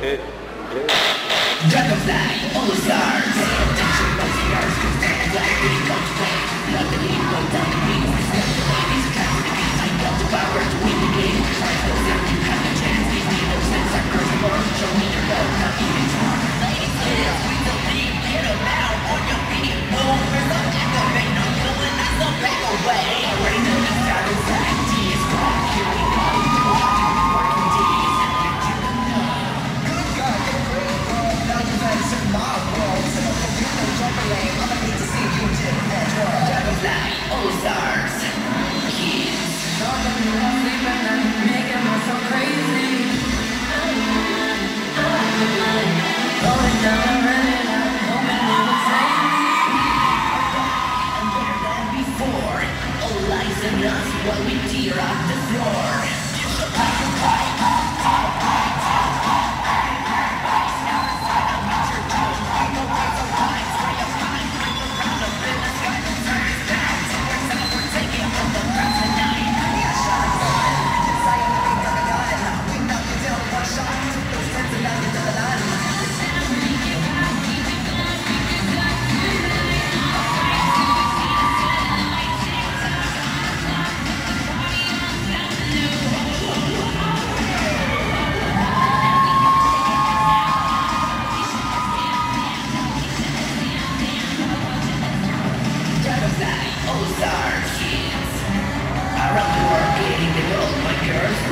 Dragonfly on the sky. While we tear up the floor. It's a pack of All Ozark kids. Around the world, getting the world by girls